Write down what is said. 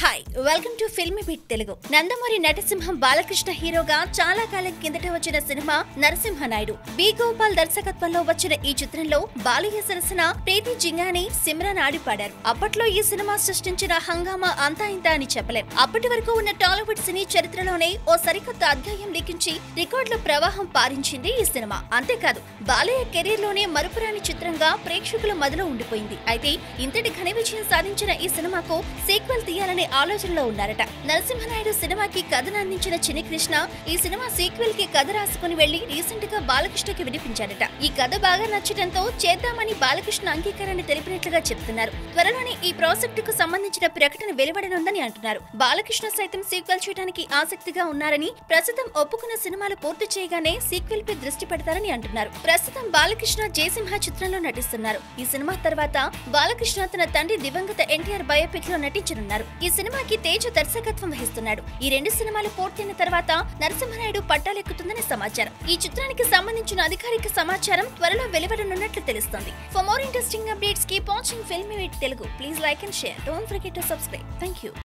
Hi welcome to film bit Telugu Nandamuri నటసింహం Balakrishna హీరోగా చాలా కాలం కిందట వచ్చిన సినిమా నరసింహనాయుడు బి గోపాల్ దర్శకత్వంలో వచ్చిన ఈ చిత్రంలో బాలయ్య సరసన ప్రీతి జింగాని సిమ్రాన్ ఆడి పాడారు అప్పట్లో ఈ సినిమా సృష్టించిన హంగామా అంతా ఇంత అని చెప్పలేం అప్పటి వరకు ఉన్న టాలీవుడ్ సినీ చరిత్రలోనే ఓ సరికొత్త అధ్యాయం లిఖించి రికార్డుల ప్రవాహం పారించింది ఈ సినిమా అంతేకాదు బాలయ్య కెరీర్లోనే మరుపురాని చిత్రంగా ప్రేక్షకుల మదిలో ఉండిపోయింది అయితే ఇంతటి ఘన విజయం సాధించిన ఈ సినిమాకు సీక్వెల్ తీయాలనే ఆలోచనలో ఉన్నారట. నరసింహనాయుడు సినిమాకి కథను అందించిన చిన్ని కృష్ణ ఈ సినిమా సీక్వెల్కి కథ రాసుకుని వెళ్ళి రీసెంట్గా బాలకృష్ణకి వినిపించారట. ఈ కథ బాగా నచ్చడంతో చేద్దామని బాలకృష్ణ అంగీకారాన్ని తెలిపినట్లుగా చెప్తున్నారు. త్వరలోనే ఈ ప్రాజెక్టు కు సంబంధించిన ప్రకటన వెలువడనుందని అంటున్నారు. బాలకృష్ణ సైతం సీక్వెల్ చేయడానికి ఆసక్తిగా ఉన్నారని ప్రస్తుతం ఒప్పుకున్న సినిమాలు పూర్తి చేయగానే సీక్వెల్ పై దృష్టి పెడతారని అంటున్నారు. ప్రస్తుతం బాలకృష్ణ జయసింహ చిత్రంలో నటిస్తున్నారు. ఈ సినిమా తర్వాత బాలకృష్ణ తన తండ్రి దివంగత ఎన్టీఆర్ బయోపిక్లో నటించనున్నారు. ఈ సినిమాకి తేజ దర్శకత్వం వహిస్తున్నాడు. ఈ రెండు సినిమాలు పూర్తయిన తర్వాత నరసింహనాయుడు పట్టాలెక్కుతుందని సమాచారం. ఈ చిత్రానికి సంబంధించిన అధికారిక సమాచారం త్వరలో వెలువడనున్నట్లు తెలుస్తోంది. For more interesting updates keep watching film Telugu please like and share don't forget to subscribe thank you